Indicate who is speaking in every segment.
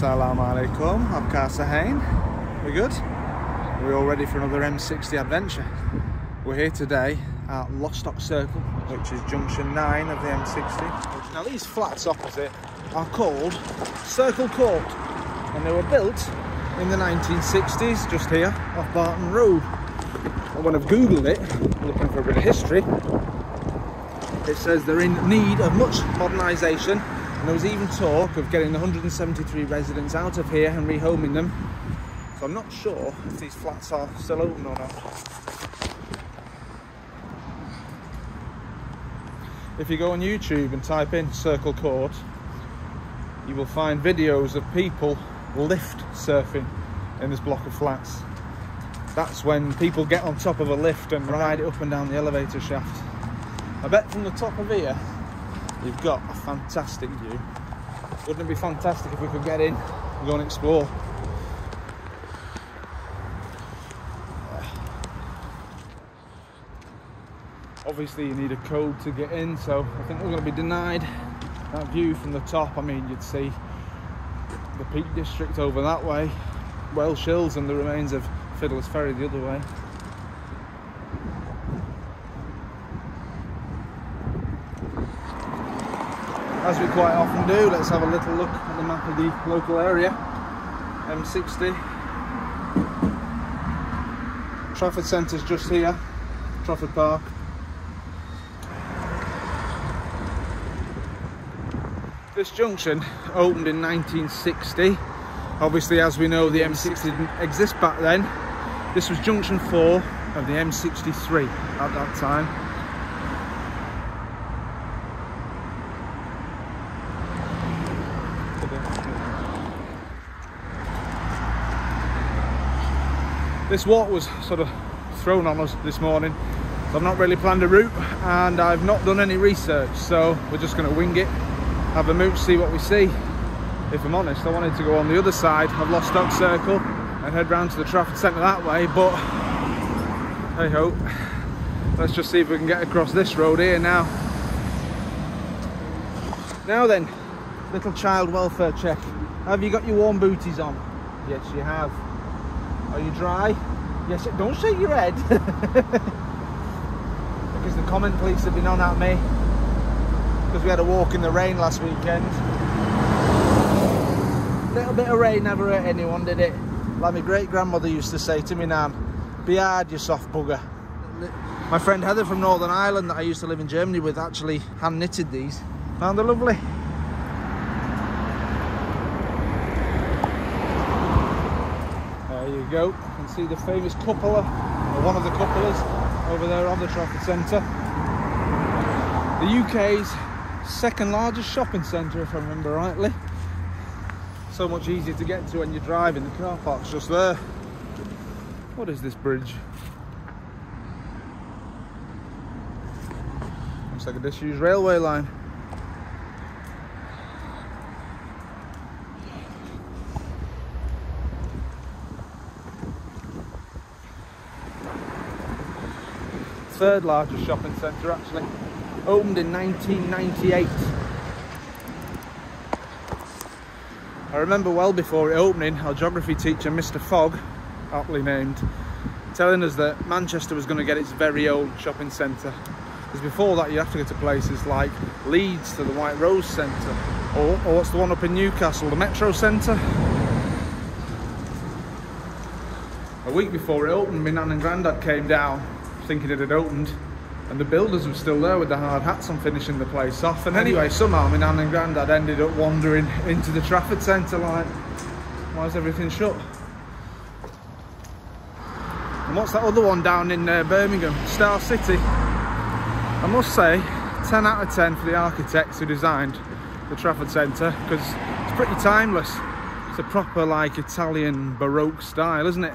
Speaker 1: Assalamu alaikum, I'm Casa Hain. We good? We're all ready for another M60 adventure. We're here today at Lostock Circle, which is junction 9 of the M60. Now these flats opposite are called Circle Court and they were built in the 1960s just here off Barton Road. And when I've googled it, looking for a bit of history, it says they're in need of much modernisation and there was even talk of getting the 173 residents out of here and rehoming them. So I'm not sure if these flats are still open or not. If you go on YouTube and type in Circle Court, you will find videos of people lift surfing in this block of flats. That's when people get on top of a lift and ride it up and down the elevator shaft. I bet from the top of here, you've got a fantastic view. Wouldn't it be fantastic if we could get in and go and explore? Obviously you need a code to get in, so I think we're going to be denied that view from the top. I mean, you'd see the Peak District over that way, Welsh Hills and the remains of Fiddler's Ferry the other way. As we quite often do, let's have a little look at the map of the local area. M60. Trafford Centre's just here, Trafford Park. This junction opened in 1960. Obviously, as we know, the M60 didn't exist back then. This was junction 4 of the M63 at that time. This walk was sort of thrown on us this morning. I've not really planned a route and I've not done any research, so we're just going to wing it, have a mooch, see what we see. If I'm honest, I wanted to go on the other side of Lostock Circle and head round to the Trafford Centre that way, but hey ho, let's just see if we can get across this road here now. Now then, little child welfare check. Have you got your warm booties on? Yes, you have. Are you dry? Yes, don't shake your head. because the comment police have been on at me. Because we had a walk in the rain last weekend. Little bit of rain never hurt anyone, did it? Like my great grandmother used to say to me, Nan, be hard, you soft bugger. My friend Heather from Northern Ireland that I used to live in Germany with actually hand knitted these. Found her lovely. you go. Can see the famous cupola, or one of the cupolas, over there on the Trafford Centre. The UK's second largest shopping centre, if I remember rightly. So much easier to get to when you're driving. The car park's just there. What is this bridge? Looks like a disused railway line. Third largest shopping centre actually. Opened in 1998. I remember well before it opening, our geography teacher, Mr Fogg, aptly named, telling us that Manchester was going to get its very own shopping centre. Because before that you have to go to places like Leeds to the White Rose Centre, or, or what's the one up in Newcastle, the Metro Centre. A week before it opened, my nan and granddad came down thinking it had opened. And the builders were still there with the hard hats on finishing the place off. And anyway somehow my nan and granddad ended up wandering into the Trafford Centre like why is everything shut? And what's that other one down in uh, Birmingham? Star City. I must say 10 out of 10 for the architects who designed the Trafford Centre because it's pretty timeless. It's a proper like Italian Baroque style isn't it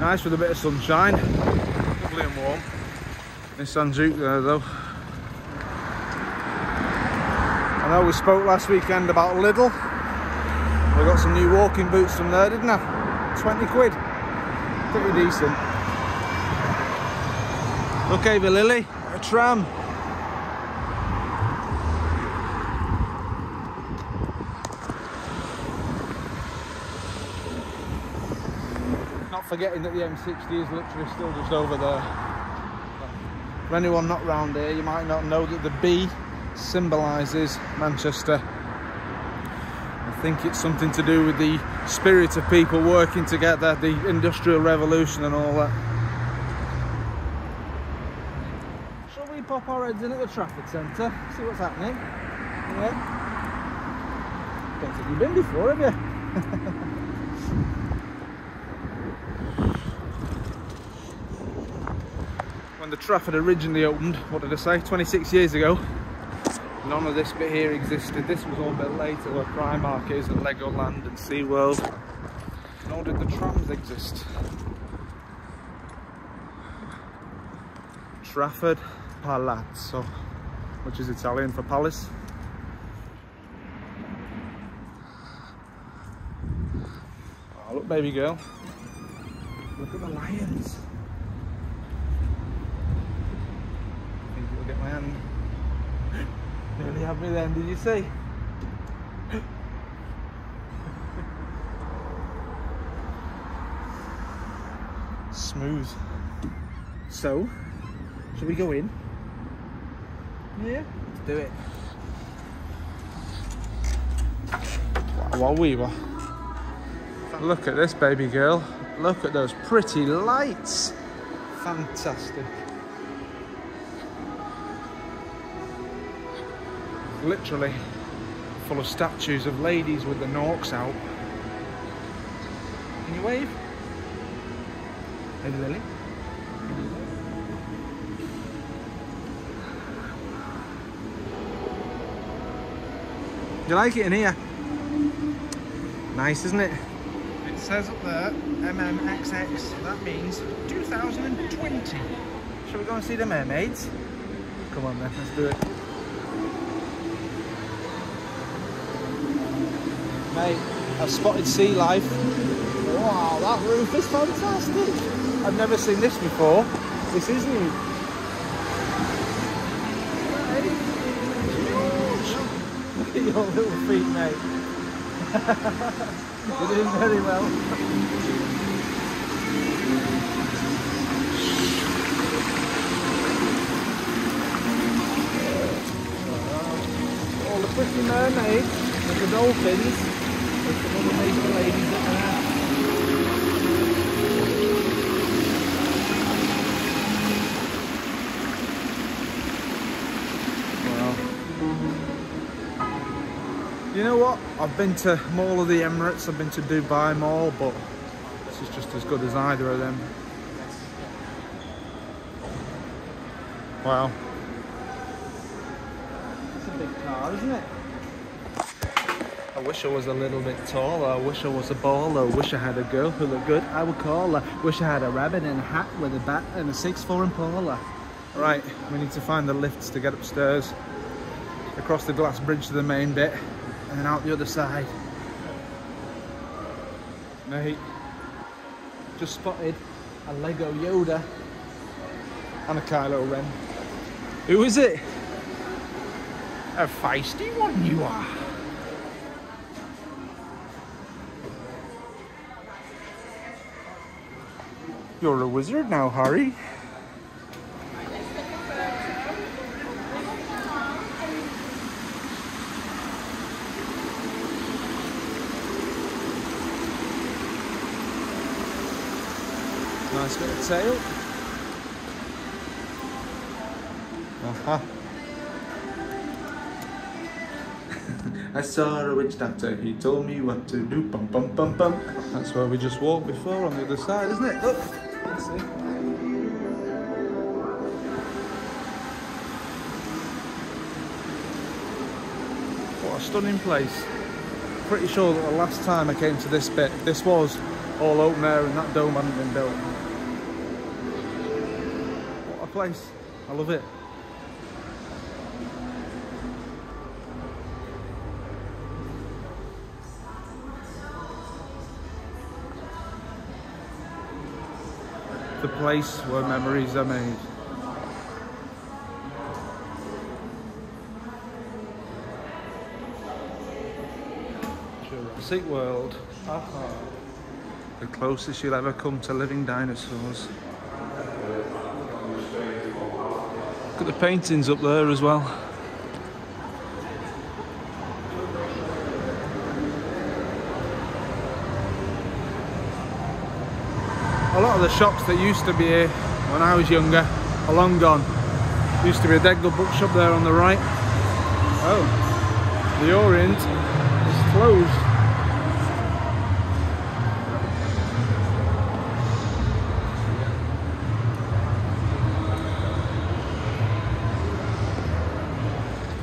Speaker 1: Nice with a bit of sunshine. Lovely and warm. Nissan Juke there though. I know we spoke last weekend about Lidl. We got some new walking boots from there, didn't I? 20 quid. Pretty decent. Look over Lily, a tram. Forgetting that the M60 is literally still just over there. For anyone not round here, you might not know that the bee symbolises Manchester. I think it's something to do with the spirit of people working together, the Industrial Revolution and all that. Shall we pop our heads in at the Trafford Centre, see what's happening? Yeah. Don't think you've been before, have you? when the Trafford originally opened, what did I say, 26 years ago, none of this bit here existed. This was all built later where Primark is and Legoland and SeaWorld. Nor did the trams exist. Trafford Palazzo, which is Italian for palace. Oh, look baby girl. Look at the lions. Had me then, did you see? Smooth. So, shall we go in? Yeah, let's do it. While we were. Look at this baby girl. Look at those pretty lights. Fantastic. Literally full of statues of ladies with the norks out. Can you wave? Hey Lily. You like it in here? Nice, isn't it? It says up there, MMXX, that means 2020. Shall we go and see the mermaids? Come on then, let's do it. Mate, I've spotted sea life. Wow, that roof is fantastic. I've never seen this before. This is new. Look at your little feet, mate. You're doing very well. all the pretty mermaids and the dolphins you know what? I've been to Mall of the Emirates, I've been to Dubai Mall, but this is just as good as either of them. Wow. It's a big car, isn't it? I wish I was a little bit taller. I wish I was a baller. I wish I had a girl who looked good. I would call her. Wish I had a rabbit in a hat with a bat and a 6'4 Impala. Right, we need to find the lifts to get upstairs. Across the glass bridge to the main bit and then out the other side. Mate, just spotted a Lego Yoda and a Kylo Ren. Who is it? A feisty one you are. You're a wizard now, Harry. Nice bit of tail. Uh-huh. I saw a witch doctor, he told me what to do, bum bum bum bum. That's where we just walked before on the other side, isn't it? Look. What a stunning place. Pretty sure that the last time I came to this bit, this was all open air and that dome hadn't been built. What a place. I love it. The place where memories are made. Jurassic World. Aha. The closest you'll ever come to living dinosaurs. Look at the paintings up there as well. A lot of the shops that used to be here when I was younger are long gone. Used to be a dead good bookshop there on the right. Oh, the Orient is closed.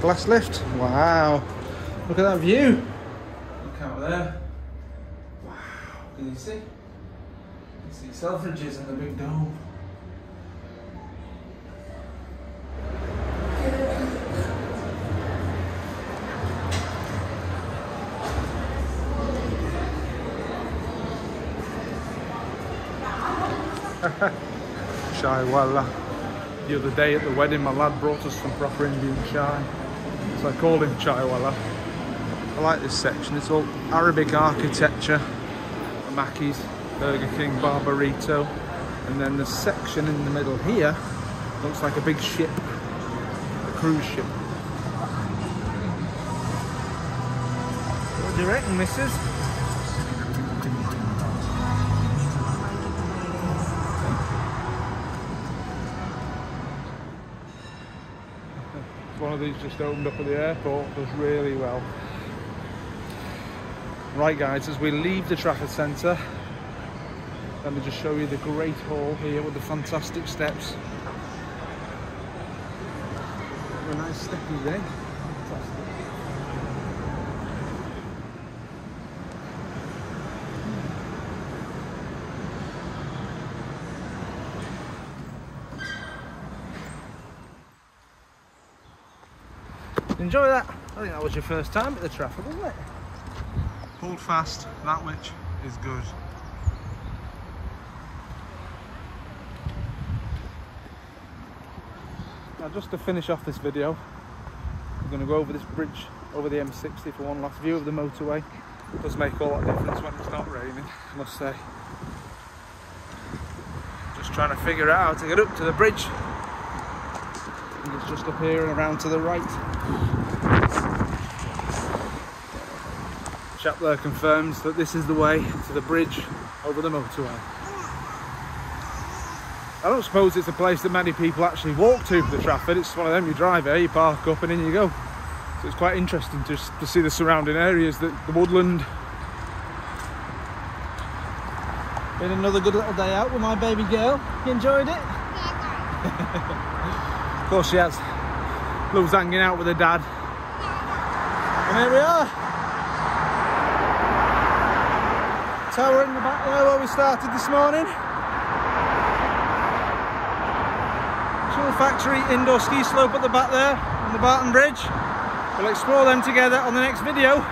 Speaker 1: Glass lift. Wow. Look at that view. Look out there. Wow. Can you see? See Selfridges and the big dome. Chai Walla. The other day at the wedding, my lad brought us some proper Indian chai. So I called him Chai Walla. I like this section. It's all Arabic architecture. Mackey's, Burger King, Barburrito. And then the section in the middle here looks like a big ship, a cruise ship. What do you reckon, missus? One of these just opened up at the airport, does really well. Right guys, as we leave the Trafford Centre, let me just show you the Great Hall here with the fantastic steps. A nice steppy there. Fantastic. Enjoy that. I think that was your first time at the Trafford, wasn't it? Hold fast, that which is good. Now just to finish off this video, we're going to go over this bridge over the M60 for one last view of the motorway. It does make all that difference when it's not raining, I must say. Just trying to figure out how to get up to the bridge. It's just up here and around to the right. Chap there confirms that this is the way to the bridge over the motorway. I don't suppose it's a place that many people actually walk to for the Trafford. It's one of them, you drive here, you park up and in you go. So it's quite interesting to, to see the surrounding areas, the, the woodland. Been another good little day out with my baby girl. You enjoyed it? of course she has. Loves hanging out with her dad. And here we are. Tower in the back there where we started this morning. Factory indoor ski slope at the back there on the Barton Bridge. We'll explore them together on the next video.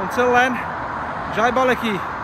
Speaker 1: Until then, Jai Boliki.